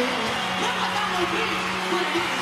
Never got no peace.